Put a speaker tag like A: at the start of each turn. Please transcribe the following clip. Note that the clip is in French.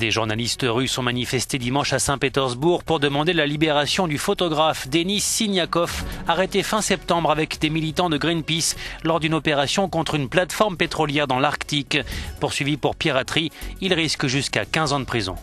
A: Des journalistes russes ont manifesté dimanche à Saint-Pétersbourg pour demander la libération du photographe Denis Signakov, arrêté fin septembre avec des militants de Greenpeace lors d'une opération contre une plateforme pétrolière dans l'Arctique. Poursuivi pour piraterie, il risque jusqu'à 15 ans de prison.